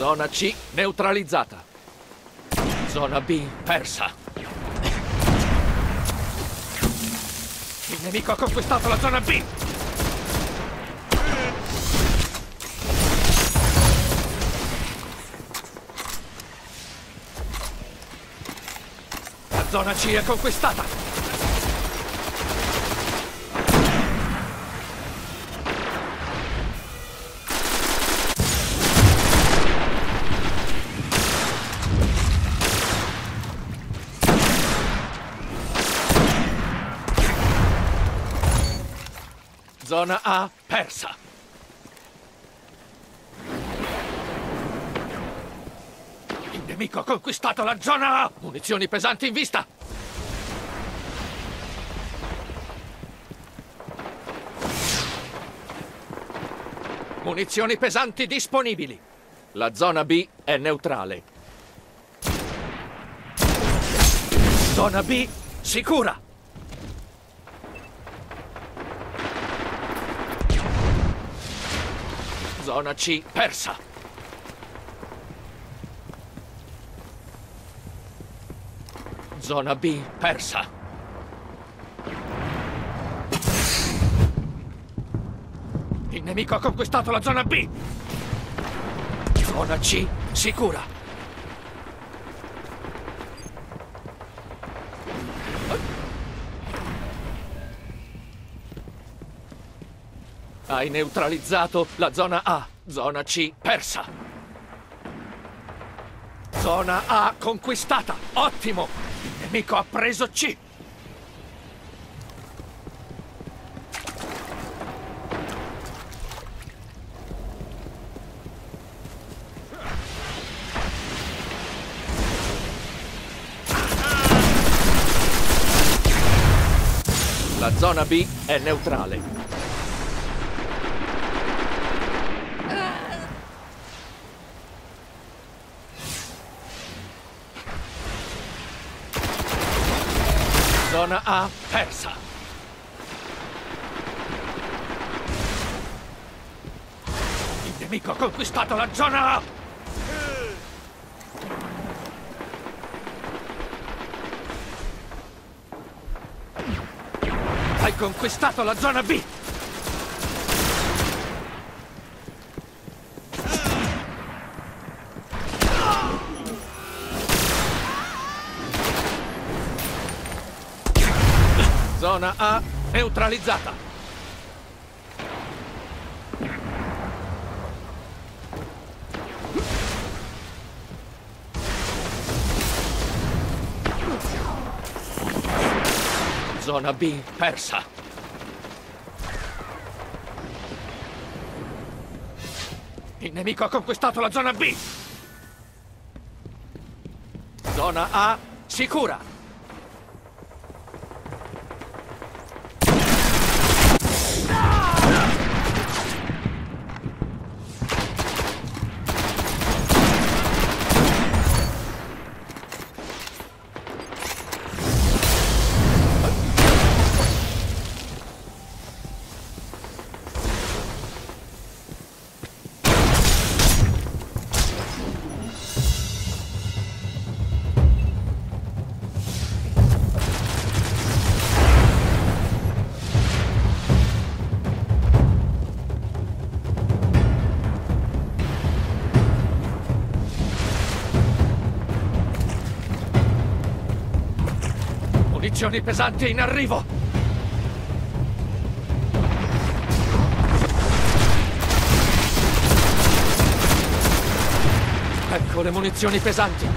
Zona C neutralizzata. Zona B persa. Il nemico ha conquistato la zona B. La zona C è conquistata. Zona A persa. Il nemico ha conquistato la zona A. Munizioni pesanti in vista. Munizioni pesanti disponibili. La zona B è neutrale. Zona B sicura. Zona C persa. Zona B persa. Il nemico ha conquistato la zona B. Zona C sicura. Hai neutralizzato la zona A. Zona C persa. Zona A conquistata. Ottimo. Il nemico ha preso C. La zona B è neutrale. Zona A persa. Il nemico ha conquistato la zona A. Hai conquistato la zona B. Zona A neutralizzata. Zona B persa. Il nemico ha conquistato la zona B. Zona A sicura. Munizioni pesanti in arrivo! Ecco le munizioni pesanti!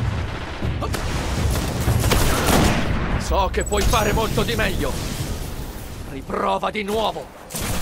So che puoi fare molto di meglio! Riprova di nuovo!